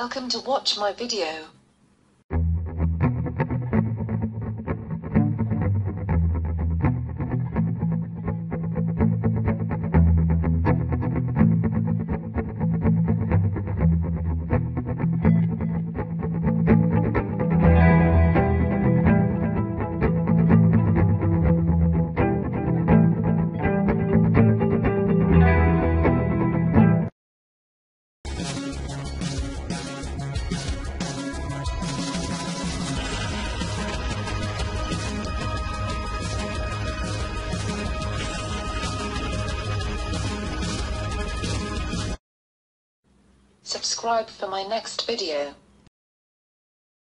Welcome to watch my video. Subscribe for my next video.